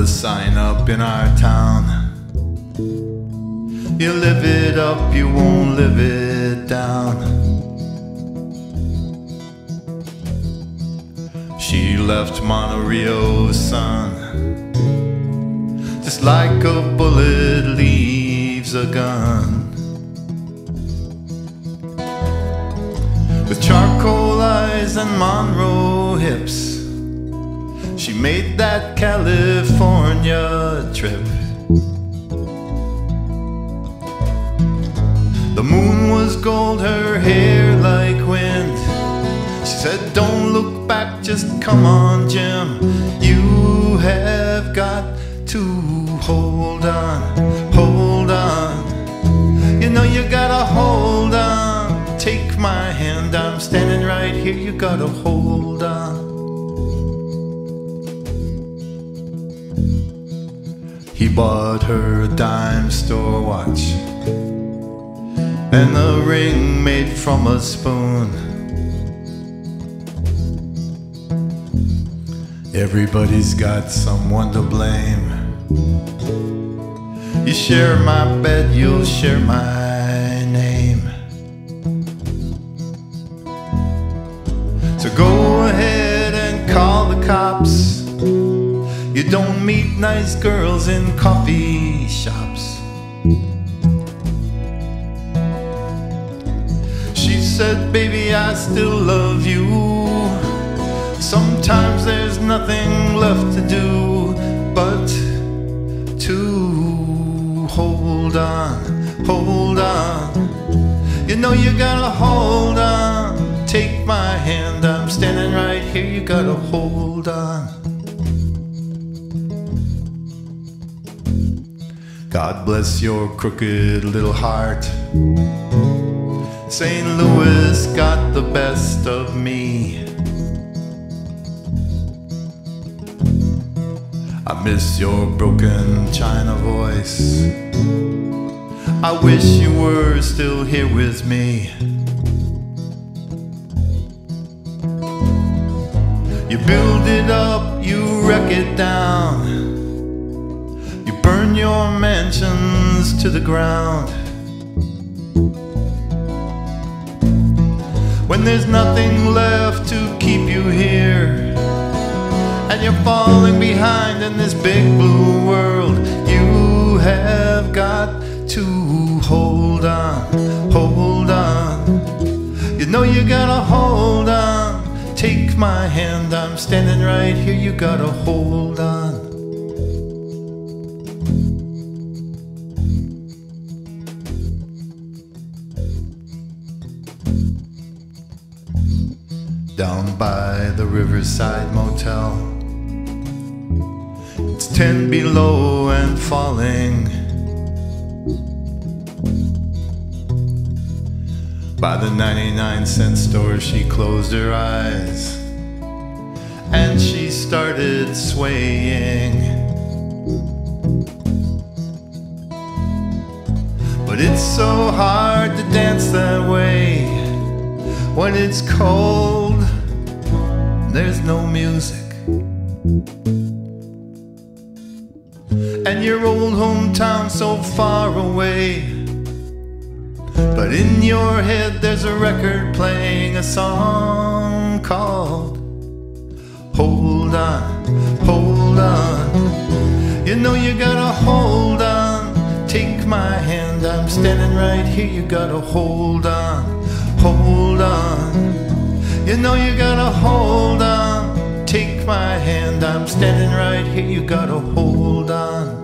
a sign up in our town. You live it up, you won't live it down. She left Monterey, son, just like a bullet leaves a gun. With charcoal eyes and Monroe hips, she made that California trip. The moon was gold, her hair like wind. She said, Don't look back, just come on, Jim. You have got to hold on, hold on. You know, you gotta hold on. Take my hand, I'm standing right here, you gotta hold on. Bought her a dime store watch and a ring made from a spoon. Everybody's got someone to blame. You share my bed, you'll share my name. So go ahead and call the cops. Don't meet nice girls in coffee shops. She said, Baby, I still love you. Sometimes there's nothing left to do but to hold on, hold on. You know you gotta hold on. Take my hand, I'm standing right here. You gotta hold on. God bless your crooked little heart. St. Louis got the best of me. I miss your broken china voice. I wish you were still here with me. You build it up, you wreck it down. Burn your mansions to the ground. When there's nothing left to keep you here, and you're falling behind in this big blue world, you have got to hold on, hold on. You know you gotta hold on. Take my hand, I'm standing right here, you gotta hold on. Down by the Riverside Motel. It's 10 below and falling. By the 99 cent store, she closed her eyes and she started swaying. But it's so hard to dance that way when it's cold, there's no music. And your old hometown so far away. But in your head, there's a record playing a song called Hold On, Hold On. You know you gotta hold on. Take my hand, I'm standing right here. You gotta hold on hold on. You know you gotta hold I'm standing right here. You gotta hold on.